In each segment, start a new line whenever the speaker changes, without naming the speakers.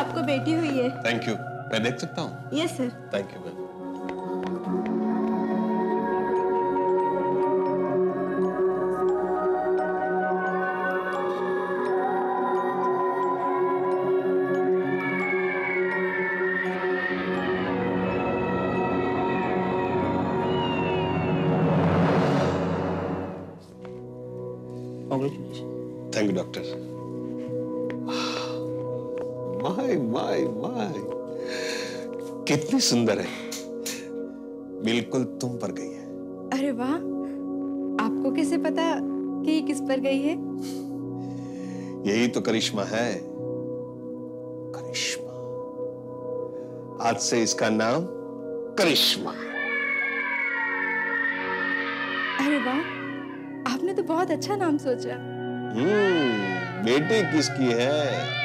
आपको बेटी हुई है।
थैंक यू मैं देख सकता हूँ।
Yes sir
thank you ma'am कितनी सुंदर है। बिल्कुल तुम पर गई है।
अरे वाह आपको कैसे पता कि ये किस पर गई है?
यही तो करिश्मा है। करिश्मा। आज से इसका नाम करिश्मा।
अरे वाह आपने तो बहुत अच्छा नाम सोचा।
हम्म बेटी किसकी है?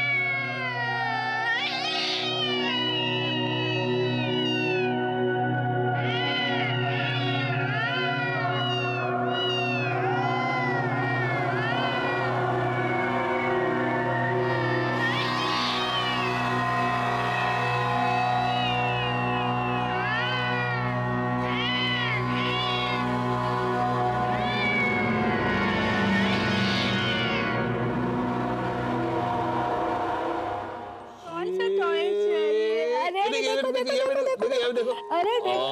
देखो। अरे देखो।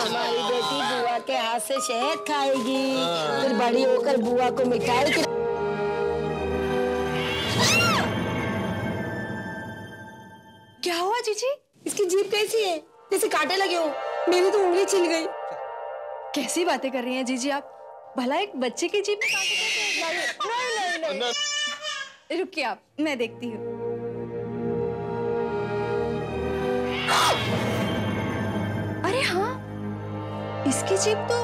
हमारी बेटी बुआ के हाथ से शहद खाएगी। फिर बड़ी होकर बुआ को मिठाई
क्या हुआ जीजी?
इसकी जीप कैसी है? जैसे कांटे लगे हो। मेरी तो उंगली छिल गई।
कैसी बातें कर रही हैं जीजी आप? भला एक बच्चे की जीप में कांटे कैसे नहीं नहीं नहीं। रुकिए आप मैं देखती हूँ। अरे हाँ इसकी जीप तो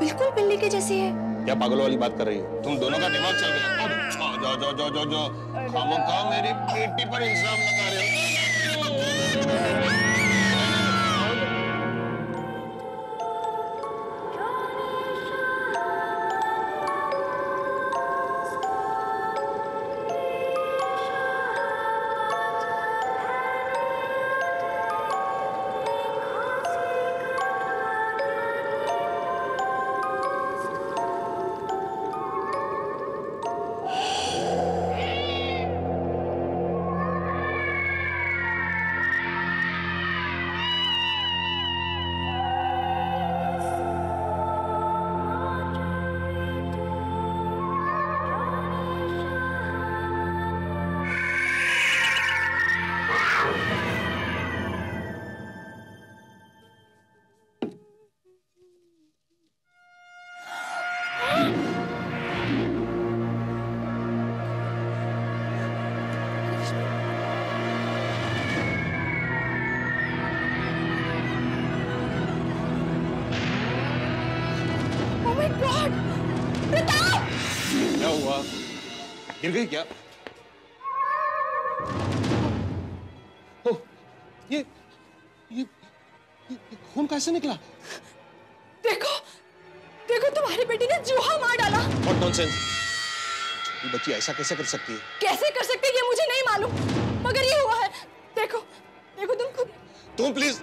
बिल्कुल बिल्ली के जैसी है।
क्या पागलों वाली बात कर रही हो? तुम दोनों का दिमाग चल गया। जाओ जाओ जाओ जाओ जाओ मेरी पेटी पर इल्ज़ाम लगा रहे हो। क्या हुआ गिर गई क्या ओ, ये ये ये, ये खून कैसे निकला?
देखो देखो तुम्हारी बेटी ने जूहा मार डाला।
व्हाट नॉनसेंस ये बच्ची ऐसा कैसे कर सकती है?
कैसे कर सकते ये मुझे नहीं मालूम। मगर ये हुआ है। देखो देखो तुम खुद।
तुम प्लीज़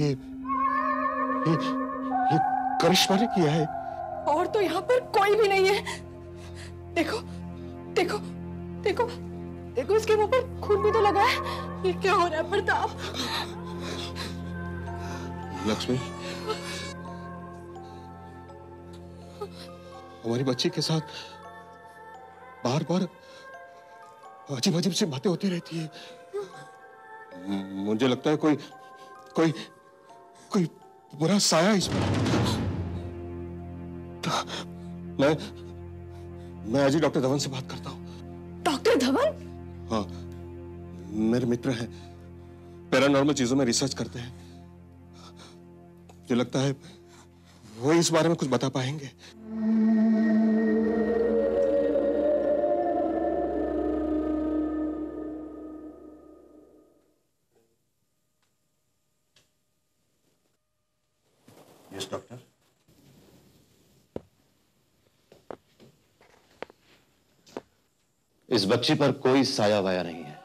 ये ये ये करिश्मा ने किया है।
और तो यहाँ पर कोई भी नहीं है। देखो देखो देखो देखो इसके मुँह पर खून भी तो लगा है। ये क्या हो रहा है प्रताप?
लक्ष्मी हमारी बच्ची के साथ बार बार अजीब अजीब सी बातें होती रहती है। मुझे लगता है कोई कोई कोई बुरा साया इस पर। तो मैं मैं आज ही डॉक्टर धवन से बात करता हूँ।
डॉक्टर धवन?
हाँ मेरे मित्र हैं। पैरानॉर्मल चीज़ों में रिसर्च करते हैं। मुझे लगता है वो इस बारे में कुछ बता पाएँगे।
इस बच्ची पर कोई साया वाया नहीं है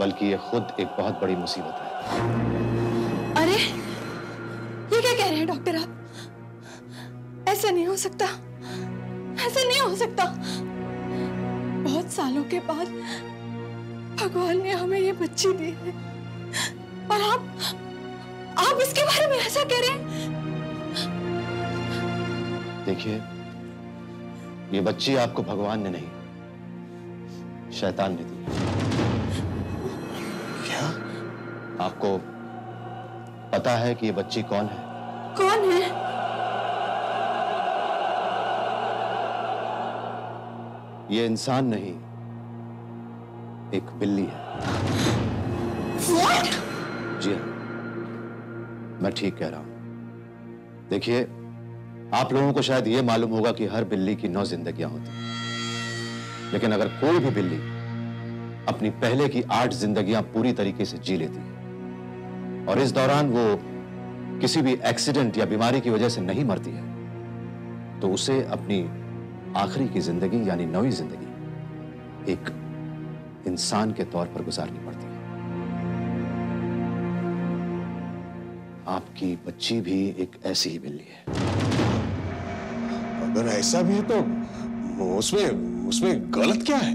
बल्कि ये खुद एक बहुत बड़ी मुसीबत है।
अरे ये क्या कह रहे हैं डॉक्टर आप? ऐसा नहीं हो सकता। ऐसा नहीं हो सकता। बहुत सालों के बाद भगवान ने हमें ये बच्ची दी है। और आप आप इसके बारे में ऐसा कह रहे हैं?
देखिए ये बच्ची आपको भगवान ने नहीं शैतान ने दी
क्या?
आपको पता है कि ये बच्ची कौन है?
कौन है?
ये इंसान नहीं एक बिल्ली है।
What?
जी हाँ। मैं ठीक कह रहा हूँ। देखिए आप लोगों को शायद ये मालूम होगा कि हर बिल्ली की नौ जिंदगियाँ होती हैं। लेकिन अगर कोई भी बिल्ली अपनी पहले की आठ जिंदगियाँ पूरी तरीके से जी लेती है, और इस दौरान वो किसी भी एक्सीडेंट या बीमारी की वजह से नहीं मरती है तो उसे अपनी आखिरी की ज़िंदगी, यानी नवी ज़िंदगी, एक इंसान के तौर पर गुजारनी पड़ती है। आपकी बच्ची भी एक ऐसी ही बिल्ली है।
अगर ऐसा भी है तो उसमें उसमें गलत क्या है?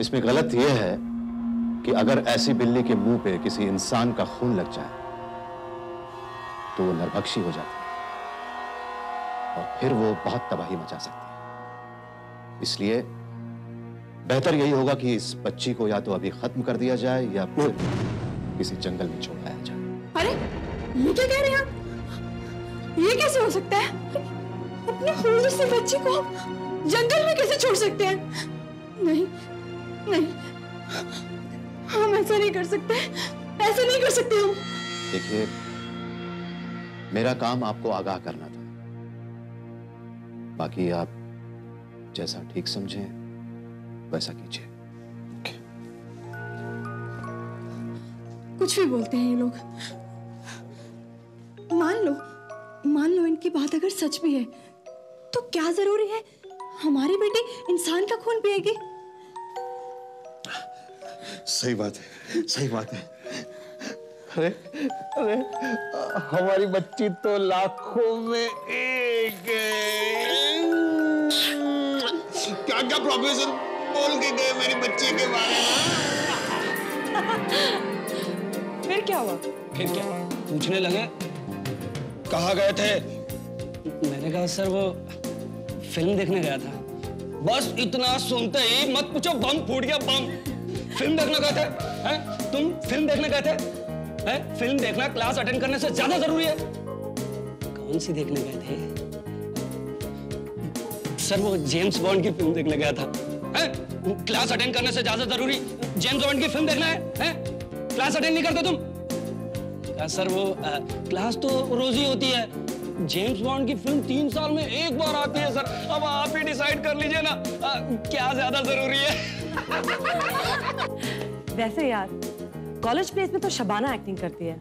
इसमें गलत यह है कि अगर ऐसी बिल्ली के मुँह पे किसी इंसान का खून लग जाए तो वो नरभक्षी हो जाती है और फिर वो बहुत तबाही मचा सकती है। इसलिए बेहतर यही होगा कि इस बच्ची को या तो अभी खत्म कर दिया जाए या फिर किसी जंगल में छोड़ आया जाए।
अरे ये क्या कह रहे हैं आप ये कैसे हो सकता है? अपने खून से बच्ची को जंगल में कैसे छोड़ सकते हैं? नहीं नहीं। हम ऐसा नहीं कर सकते। ऐसा नहीं कर सकते हम।
देखिए मेरा काम आपको आगाह करना था। बाकी आप जैसा ठीक समझें वैसा कीजिए।
कुछ भी बोलते हैं ये लोग। मान लो मान लो इनकी बात अगर सच भी है तो क्या ज़रूरी है? हमारी बेटी इंसान का खून पिएगी।
सही बात है सही बात है। अरे अरे हमारी बच्ची तो लाखों में एक क्या क्या प्रोफेसर बोल के गए मेरी बच्ची के बारे में।
फिर क्या हुआ?
फिर क्या? पूछने लगे। कहा गए थे? मैंने कहा सर वो फ़िल्म देखने गया था। बस इतना सुनते ही मत पूछो बम फूट गया बम। फ़िल्म देखने थे हैं? तुम फ़िल्म देखने गए थे? हैं? फ़िल्म देखना क्लास अटेंड करने से ज़्यादा ज़रूरी है। कौन सी देखने गए थे? सर वो जेम्स बॉन्ड की फ़िल्म देखने गया था। हैं? क्लास अटेंड करने से ज़्यादा ज़रूरी। जेम्स बॉन्ड की फ़िल्म देखना है हैं? क्लास अटेंड नहीं करते तुम? सर वो आ, क्लास तो रोज ही होती है। जेम्स बॉन्ड की फ़िल्म तीन साल में एक बार आती है सर। अब आप ही डिसाइड कर लीजिए ना आ, क्या ज़्यादा ज़रूरी है?
वैसे यार कॉलेज प्लेस में तो शबाना एक्टिंग करती है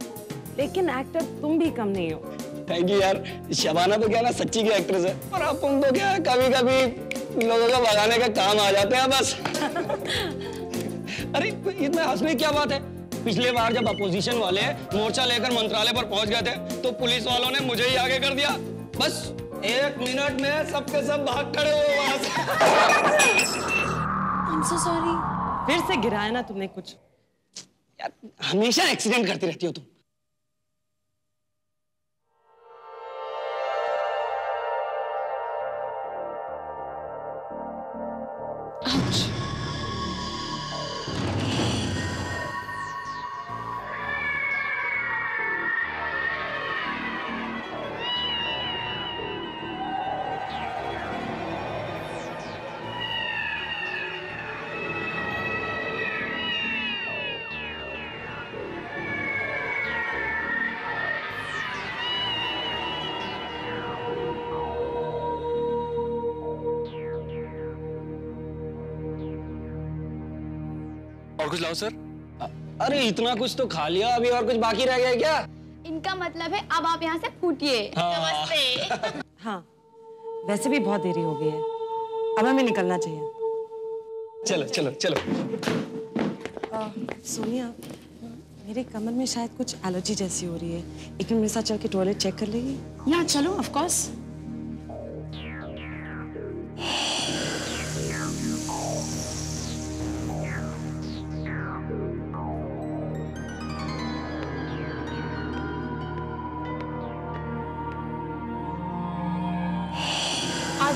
लेकिन एक्टर तुम भी कम नहीं हो।
थैंक यू यार। शबाना तो क्या ना सच्ची की एक्ट्रेस है। पर आप तुम तो क्या कभी कभी लोगों का भगाने का काम आ जाते हैं बस। अरे इसमें हंसने क्या बात है? पिछले बार जब अपोजिशन वाले मोर्चा लेकर मंत्रालय पर पहुँच गए थे तो पुलिस वालों ने मुझे ही आगे कर दिया। बस एक मिनट में सबके सब भाग खड़े हुए वहाँ से।
I'm so sorry. फिर से गिराया ना तुमने कुछ।
यार हमेशा एक्सीडेंट करती रहती हो तुम।
और कुछ लाओ सर?
अरे इतना कुछ तो खा लिया अभी और कुछ बाकी रह गया है क्या?
इनका मतलब है अब आप यहाँ से फूटिए। नमस्ते।
हाँ वैसे भी बहुत देरी हो गई है। अब हमें निकलना चाहिए।
चलो चलो चलो।
सोनिया मेरे कमर में शायद कुछ एलर्जी जैसी हो रही है। एक मिनट मेरे साथ चल के टॉयलेट चेक कर लेगी?
यहाँ चलो ऑफ़ कोर्स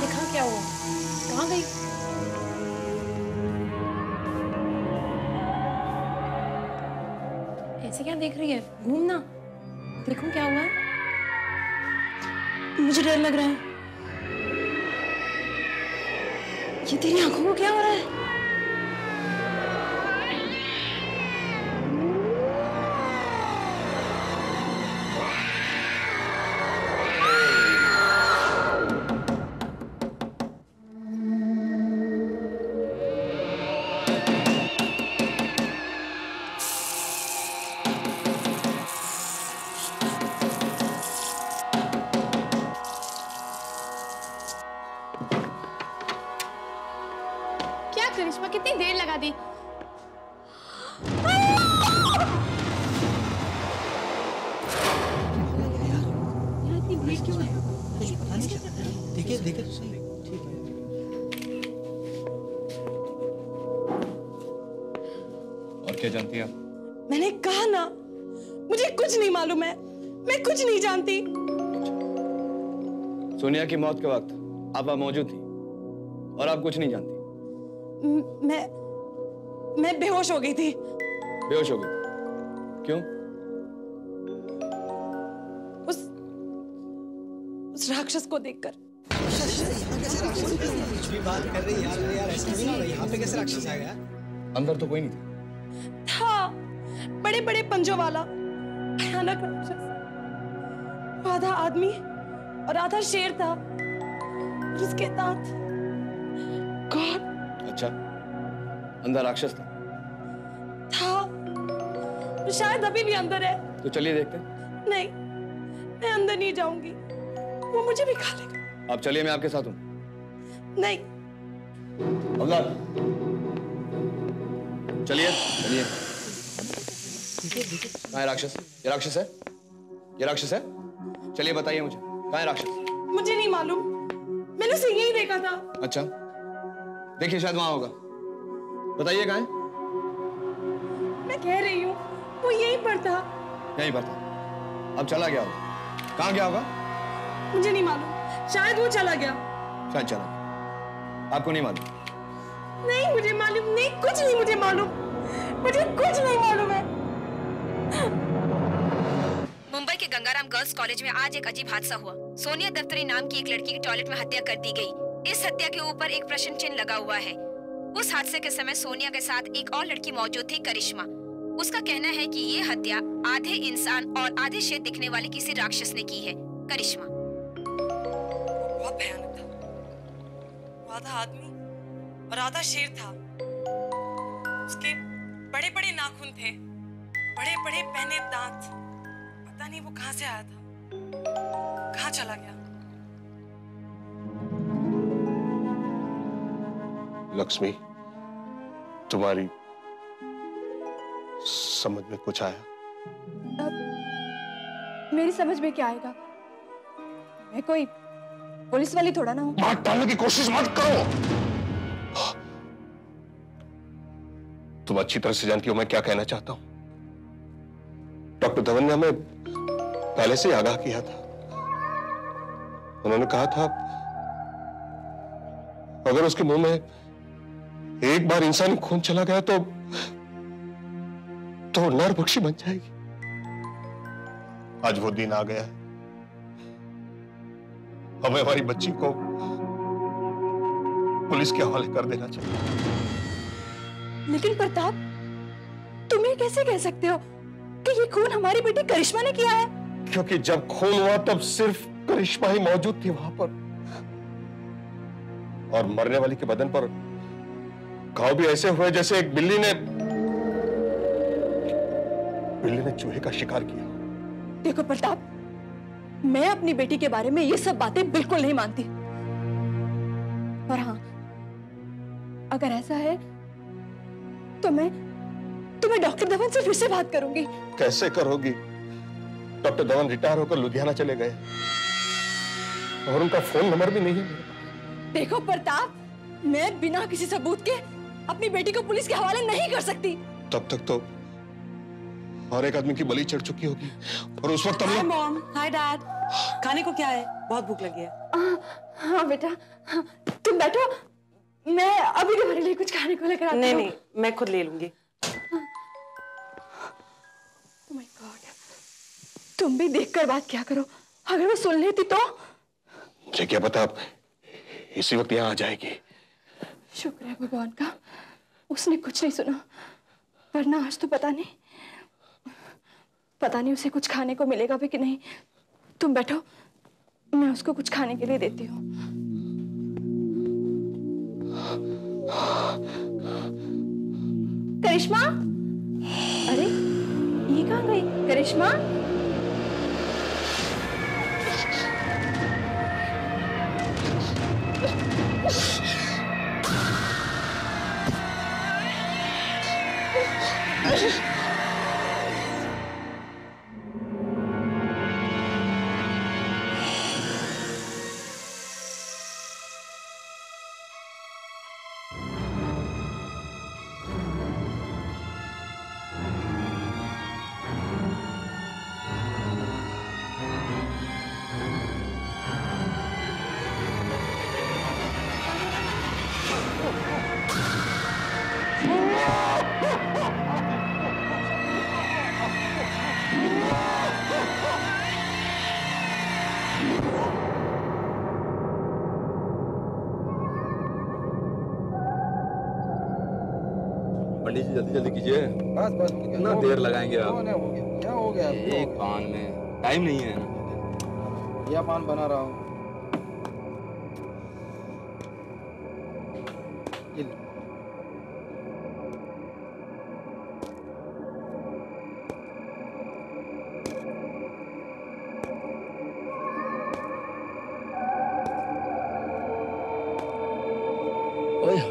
दिखा क्या हुआ? कहाँ गई? ऐसे क्या देख रही है? घूमना देखो क्या हुआ मुझे डर लग रहा है। ये तेरी आँखों को क्या हो रहा है?
सोनिया की मौत के वक्त आप वहाँ मौजूद थी और आप कुछ नहीं जानती।
मैं मैं बेहोश हो गई थी।
बेहोश हो गई क्यों?
उस उस राक्षस को देखकर।
बात कर रही यार यार ऐसे नहीं यहाँ पे कैसे राक्षस आ गया
अंदर तो कोई नहीं था।
था बड़े बड़े पंजों वाला भयानक राक्षस। आधा आदमी और आधा शेर था। और उसके दांत? गॉड
अच्छा अंदर राक्षस था।
था। वो शायद अभी भी अंदर है।
तो चलिए देखते हैं।
नहीं मैं अंदर नहीं जाऊँगी। वो मुझे भी खा लेगा।
आप चलिए मैं आपके साथ हूँ।
नहीं।
अवलाद। चलिए चलिए। राक्षस? ये राक्षस है? ये राक्षस है? चलिए बताइए मुझे। कहाँ है राक्षस
मुझे नहीं मालूम। मैंने उसे यही देखा था।
अच्छा। देखिए शायद वहाँ होगा। बताइए कहाँ है?
मैं कह रही हूँ वो यहीं पर था।
यहीं पर था। अब चला गया होगा। कहाँ गया होगा?
मुझे नहीं मालूम। शायद वो चला गया।
शायद चला गया। आपको नहीं मालूम?
नहीं मुझे मालूम नहीं। कुछ नहीं मुझे मालूम। मुझे कुछ नहीं मालूम है।
मुंबई के गंगाराम गर्ल्स कॉलेज में आज एक अजीब हादसा हुआ। सोनिया दफ्तरी नाम की एक लड़की की टॉयलेट में हत्या कर दी गई। इस हत्या के ऊपर एक प्रश्न चिन्ह लगा हुआ है। उस हादसे के समय सोनिया के साथ एक और लड़की मौजूद थी, करिश्मा। उसका कहना है कि ये हत्या आधे इंसान और आधे शेर दिखने वाले किसी राक्षस ने की है, करिश्मा।
बहुत भयानक था। आधा आदमी और आधा शेर था। उसके बड़े बड़े नाखून थे बड़े बड़े पहने दांत। पता नहीं वो कहाँ से आया था। कहाँ चला गया?
लक्ष्मी तुम्हारी समझ में कुछ आया?
मेरी समझ में क्या आएगा? मैं कोई पुलिस वाली थोड़ा ना हूँ।
बात टालने की कोशिश मत करो। तुम अच्छी तरह से जानती हो मैं क्या कहना चाहता हूँ। डॉक्टर धवन ने हमें पहले से आगाह किया था। उन्होंने कहा था, अगर उसके मुँह में एक बार इंसानी खून चला गया तो तो नर बख्शी बन जाएगी। आज वो दिन आ गया हमें हमारी बच्ची को पुलिस के हवाले कर देना चाहिए।
लेकिन प्रताप, तुम ये कैसे कह सकते हो कि ये खून हमारी बेटी करिश्मा ने किया है?
क्योंकि जब खून हुआ तब सिर्फ़ करिश्मा ही मौजूद थी वहाँ पर। और मरने वाली के बदन पर घाव भी ऐसे हुए जैसे एक बिल्ली ने बिल्ली ने चूहे का शिकार किया।
देखो प्रताप मैं अपनी बेटी के बारे में ये सब बातें बिल्कुल नहीं मानती। और हाँ अगर ऐसा है तो मैं तो मैं डॉक्टर धवन से फिर से बात करूँगी।
कैसे करोगी? डॉक्टर धवन रिटायर होकर लुधियाना चले गए। और उनका फ़ोन नंबर भी नहीं है
देखो प्रताप मैं बिना किसी सबूत के अपनी बेटी को पुलिस के हवाले नहीं कर सकती।
तब तक तो और एक आदमी की बलि चढ़ चुकी होगी। और उस वक्त
हाय मॉम हाय डैड। खाने को क्या है? बहुत भूख लगी है।
हाँ, हाँ बेटा हाँ, तुम बैठो। मैं अभी तुम्हारे लिए कुछ खाने को लेकर आती
नहीं नहीं मैं खुद ले लूँगी।
तुम भी देखकर बात क्या करो? अगर वो सुन लेती तो?
मुझे क्या पता इसी वक्त यहाँ आ जाएगी।
शुक्र है भगवान का। उसने कुछ नहीं सुना। वरना आज तो पता नहीं। पता नहीं उसे कुछ खाने को मिलेगा भी कि नहीं। तुम बैठो। मैं उसको कुछ खाने के लिए देती हूँ। करिश्मा? अरे ये कहाँ गई? करिश्मा? Yes.
पंडित जी जल्दी जल्दी कीजिए।
बस बस
कितना देर लगाएँगे आप।
क्या हो गया?
एक पान में टाइम नहीं है।
या पान बना रहा हूँ।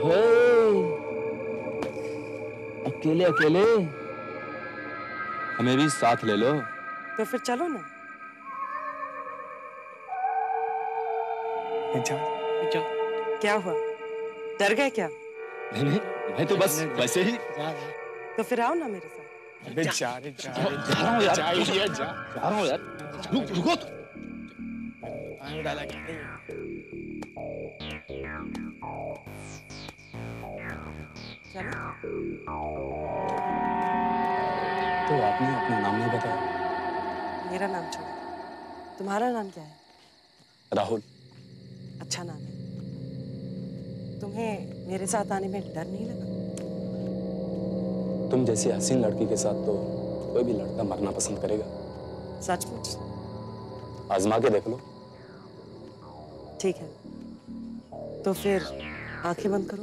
ले।
अकेले अकेले?
हमें भी साथ ले लो।
तो फिर चलो ना। क्या हुआ? डर गए क्या?
नहीं नहीं मैं तो बस वैसे ही।
तो फिर आओ ना मेरे साथ।
अबे जा रे जा रे
जा रहा हूँ यार।
जा जा।
जा रहा हूँ यार। रुक रुको। तो
पानी डाला क्या?
तो आपने अपना नाम नहीं बताया।
मेरा नाम छोड़ो। तुम्हारा नाम क्या है?
राहुल।
अच्छा नाम है। तुम्हें मेरे साथ आने में डर नहीं लगा?
तुम जैसी हसीन लड़की के साथ तो कोई भी लड़का मरना पसंद करेगा।
सचमुच?
आजमा के देख लो।
ठीक है। तो फिर आँखें बंद करो।